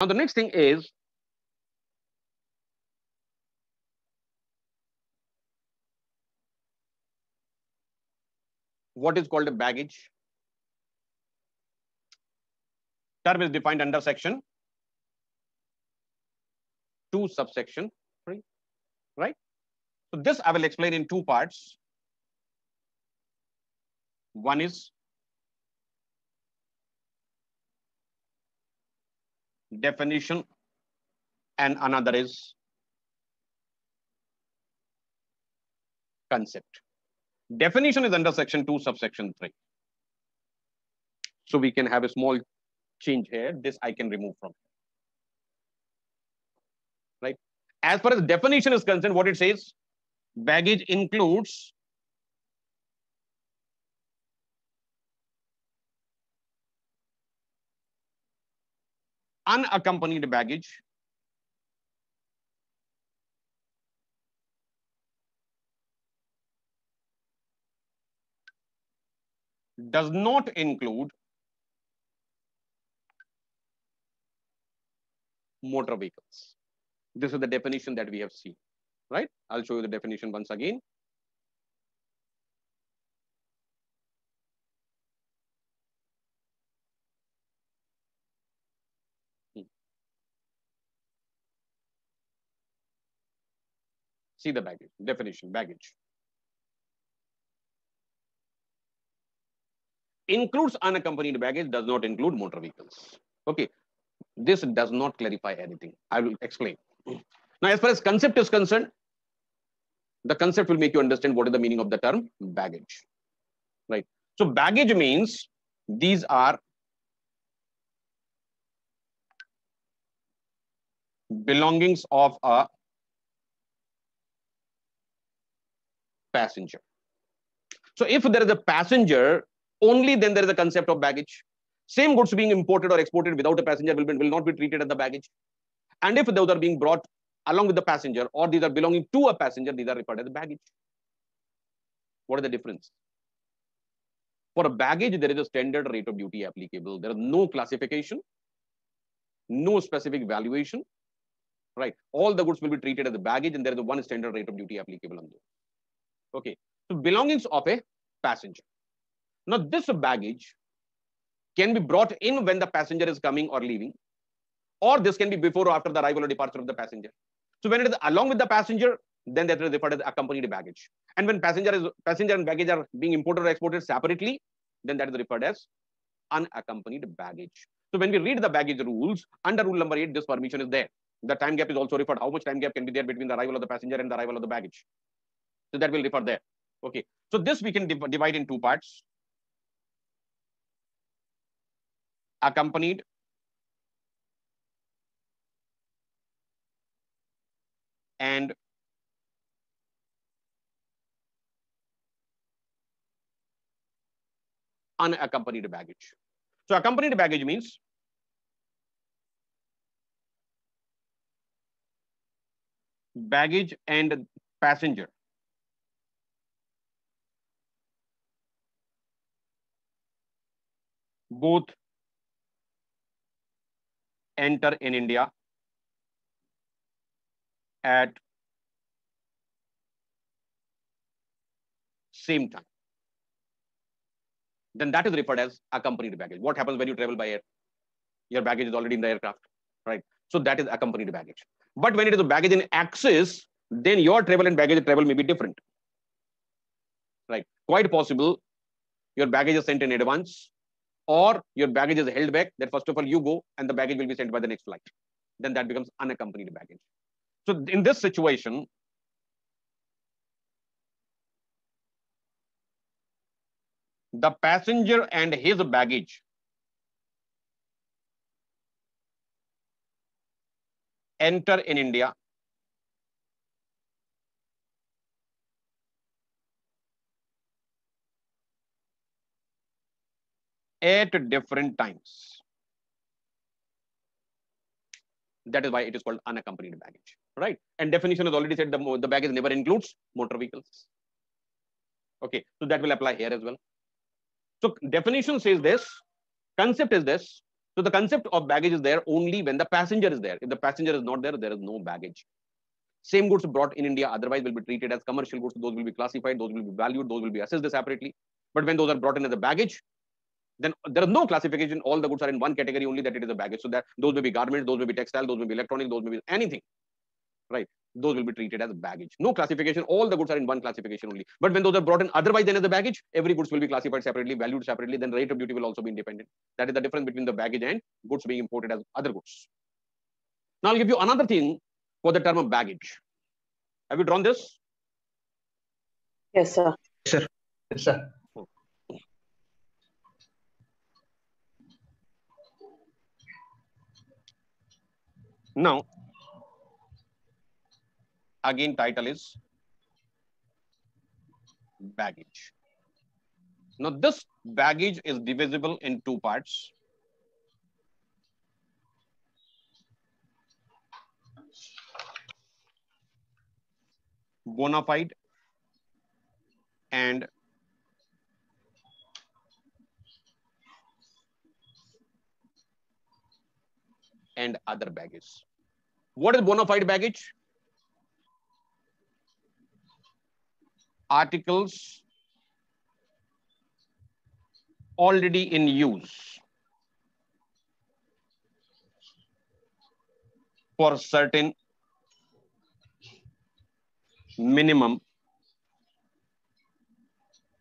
Now, the next thing is what is called a baggage. Term is defined under section 2 subsection 3, right? So this I will explain in two parts. One is definition and another is concept. Definition is under section 2, subsection 3. So we can have a small change here. This I can remove from. Right. As far as definition is concerned, what it says, baggage includes unaccompanied baggage does not include motor vehicles. This is the definition that we have seen, right? I'll show you the definition once again. See the baggage, definition, baggage. includes unaccompanied baggage does not include motor vehicles. Okay, this does not clarify anything. I will explain. Now, as far as concept is concerned, the concept will make you understand what is the meaning of the term baggage, right? So baggage means these are belongings of a passenger. So if there is a passenger only then there is a concept of baggage. Same goods being imported or exported without a passenger will, be, will not be treated as the baggage. And if those are being brought along with the passenger or these are belonging to a passenger, these are referred as baggage. What is the difference? For a baggage, there is a standard rate of duty applicable. There is no classification, no specific valuation, right? All the goods will be treated as a baggage and there is one standard rate of duty applicable on those. Okay, so belongings of a passenger. Now, this baggage can be brought in when the passenger is coming or leaving, or this can be before or after the arrival or departure of the passenger. So when it is along with the passenger, then that is referred as accompanied baggage. And when passenger is passenger and baggage are being imported or exported separately, then that is referred as unaccompanied baggage. So when we read the baggage rules, under rule number eight, this permission is there. The time gap is also referred. How much time gap can be there between the arrival of the passenger and the arrival of the baggage? So that will refer there. Okay. So this we can divide in two parts. accompanied and unaccompanied baggage. So accompanied baggage means baggage and passenger both enter in India at same time. Then that is referred as accompanied baggage. What happens when you travel by air? Your baggage is already in the aircraft, right? So that is accompanied baggage. But when it is a baggage in access, then your travel and baggage travel may be different, right? Quite possible your baggage is sent in advance or your baggage is held back, that first of all you go and the baggage will be sent by the next flight. Then that becomes unaccompanied baggage. So in this situation, the passenger and his baggage enter in India at different times. That is why it is called unaccompanied baggage, right? And definition has already said the, the baggage never includes motor vehicles. Okay, so that will apply here as well. So definition says this, concept is this. So the concept of baggage is there only when the passenger is there. If the passenger is not there, there is no baggage. Same goods brought in India otherwise will be treated as commercial goods. Those will be classified, those will be valued, those will be assessed separately. But when those are brought in as a baggage, then there is no classification. All the goods are in one category only that it is a baggage. So that those may be garments, those may be textile, those may be electronic, those may be anything. Right those will be treated as baggage. No classification, all the goods are in one classification only. But when those are brought in otherwise then as a baggage, every goods will be classified separately, valued separately, then rate of duty will also be independent. That is the difference between the baggage and goods being imported as other goods. Now I'll give you another thing for the term of baggage. Have you drawn this? Yes, sir. Yes, sir. Yes, sir. Now, again title is baggage. Now this baggage is divisible in two parts. Bona fide and and other baggage. What is bona fide baggage? articles already in use for certain minimum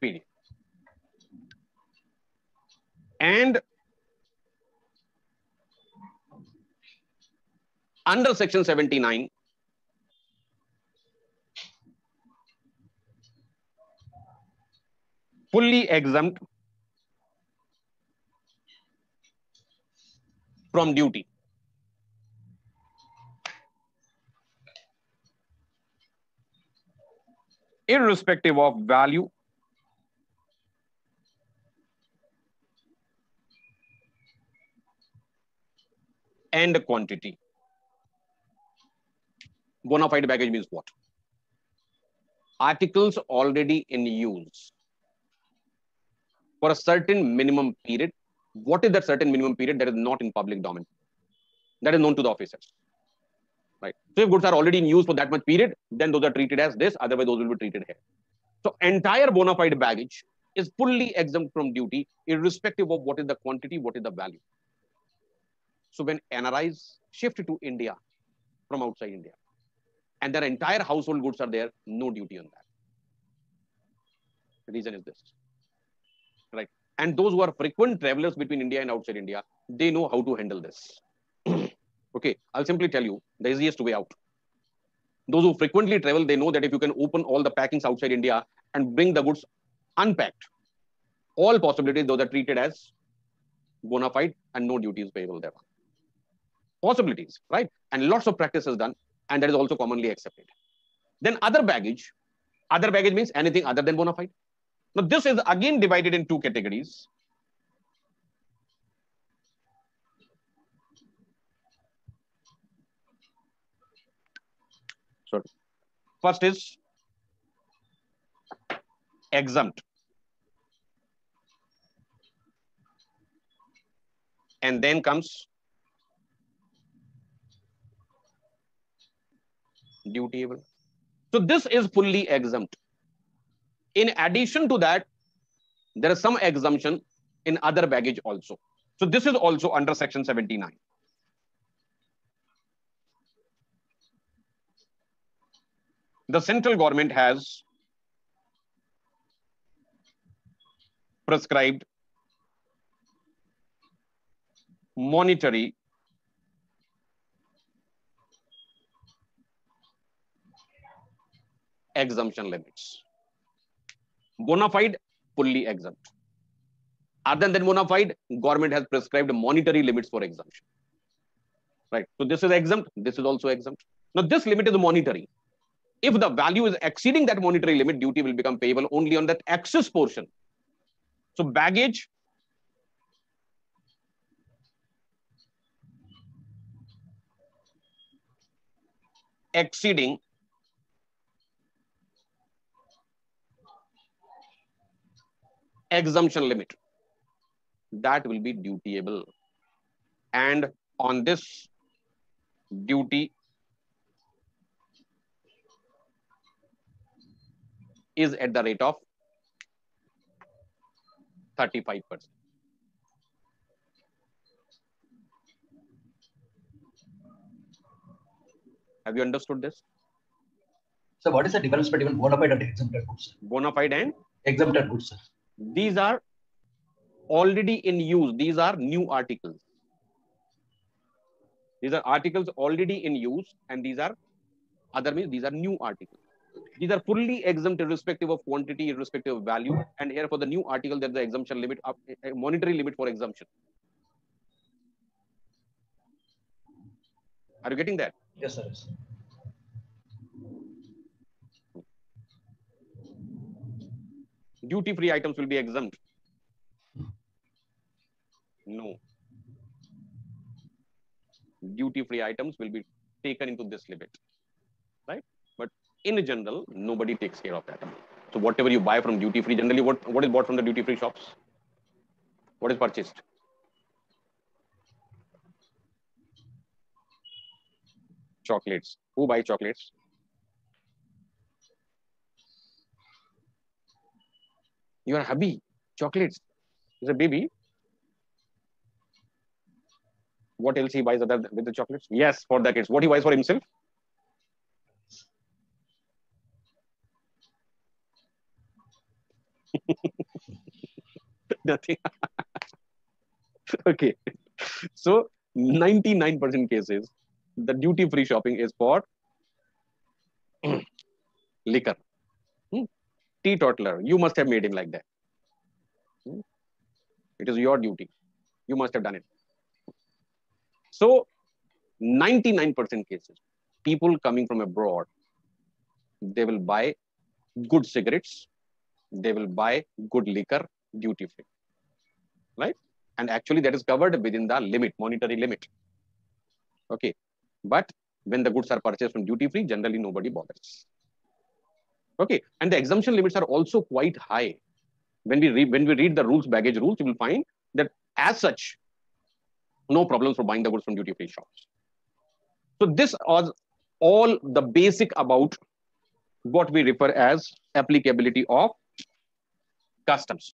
period. And under section 79, fully exempt from duty. Irrespective of value and quantity. Bona fide baggage means what? Articles already in use for a certain minimum period. What is that certain minimum period that is not in public domain? That is known to the officers. Right. So if goods are already in use for that much period, then those are treated as this, otherwise those will be treated here. So entire bona fide baggage is fully exempt from duty, irrespective of what is the quantity, what is the value. So when NRIs shift to India from outside India, and their entire household goods are there, no duty on that. The reason is this right? And those who are frequent travelers between India and outside India, they know how to handle this. okay, I'll simply tell you the easiest way out. Those who frequently travel, they know that if you can open all the packings outside India and bring the goods unpacked, all possibilities, those are treated as bona fide and no duties payable there. Possibilities, right? And lots of practice is done, and that is also commonly accepted. Then other baggage, other baggage means anything other than bona fide. Now, this is again divided in two categories. So, first is exempt. And then comes dutiable. So this is fully exempt. In addition to that, there is some exemption in other baggage also. So this is also under section 79. The central government has prescribed monetary exemption limits bona fide, fully exempt. Other than bona fide, government has prescribed monetary limits for exemption. Right. So this is exempt. This is also exempt. Now this limit is monetary. If the value is exceeding that monetary limit, duty will become payable only on that excess portion. So baggage exceeding exemption limit that will be dutiable and on this duty is at the rate of 35%. Have you understood this? So what is the difference between bona fide and exempted goods? Bona fide and Exempted goods, sir. These are already in use. These are new articles. These are articles already in use, and these are other means these are new articles. These are fully exempt irrespective of quantity, irrespective of value. And here for the new article, there's the exemption limit, up, a monetary limit for exemption. Are you getting that? Yes, sir. Duty free items will be exempt. No. Duty free items will be taken into this limit. Right? But in general, nobody takes care of that. So whatever you buy from duty free, generally what, what is bought from the duty free shops? What is purchased? Chocolates. Who buy chocolates? Your hubby, chocolates. He's a baby. What else he buys other with the chocolates? Yes, for the kids. What he buys for himself? Nothing. okay. So 99% cases, the duty free shopping is for liquor. Teetotaler, you must have made him like that. Hmm? It is your duty. You must have done it. So 99% cases, people coming from abroad, they will buy good cigarettes, they will buy good liquor duty free. Right? And actually, that is covered within the limit, monetary limit. Okay. But when the goods are purchased from duty free, generally nobody bothers. Okay. And the exemption limits are also quite high. When we read when we read the rules, baggage rules, you will find that as such, no problems for buying the goods from duty free shops. So this was all the basic about what we refer as applicability of customs.